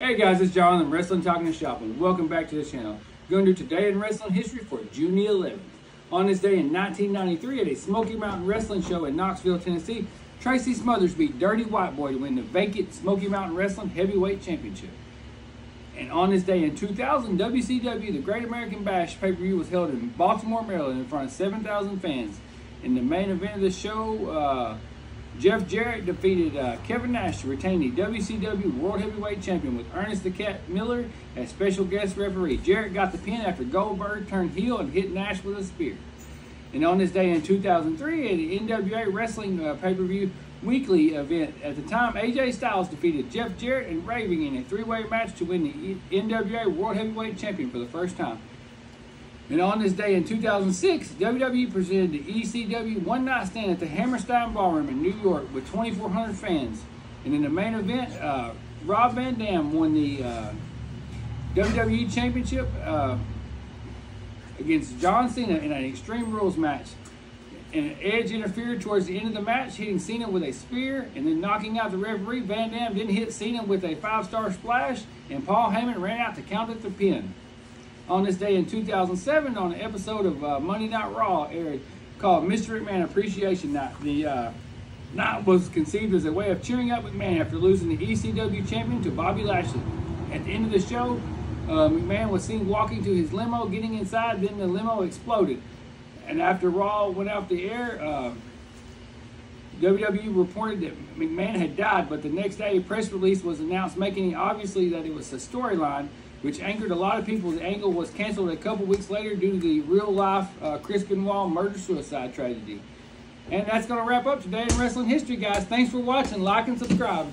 Hey guys, it's John I'm Wrestling Talk in the Shop. Welcome back to the channel. Going to do today in wrestling history for June the 11th. On this day in 1993 at a Smoky Mountain Wrestling show in Knoxville, Tennessee, Tracy Smothers beat Dirty White Boy to win the vacant Smoky Mountain Wrestling Heavyweight Championship. And on this day in 2000, WCW The Great American Bash pay-per-view was held in Baltimore, Maryland in front of 7,000 fans. In the main event of the show, uh, Jeff Jarrett defeated uh, Kevin Nash to retain the WCW World Heavyweight Champion with Ernest the Cat Miller as special guest referee. Jarrett got the pin after Goldberg turned heel and hit Nash with a spear. And on this day in 2003, at the NWA Wrestling uh, pay-per-view weekly event, at the time, AJ Styles defeated Jeff Jarrett and Raven in a three-way match to win the NWA World Heavyweight Champion for the first time. And on this day in 2006, WWE presented the ECW One Night Stand at the Hammerstein Ballroom in New York with 2,400 fans. And in the main event, uh, Rob Van Dam won the uh, WWE Championship uh, against John Cena in an Extreme Rules match. And Edge interfered towards the end of the match, hitting Cena with a spear and then knocking out the referee. Van Dam then hit Cena with a five-star splash, and Paul Heyman ran out to count at the pin on this day in 2007 on an episode of uh, Monday Night Raw aired called Mr. McMahon Appreciation Night. The uh, night was conceived as a way of cheering up McMahon after losing the ECW champion to Bobby Lashley. At the end of the show, uh, McMahon was seen walking to his limo, getting inside, then the limo exploded. And after Raw went off the air, uh, WWE reported that McMahon had died, but the next day a press release was announced making it obviously that it was a storyline which angered a lot of people. The angle was canceled a couple weeks later due to the real life uh, Chris Benoit murder suicide tragedy. And that's going to wrap up today in wrestling history, guys. Thanks for watching. Like and subscribe.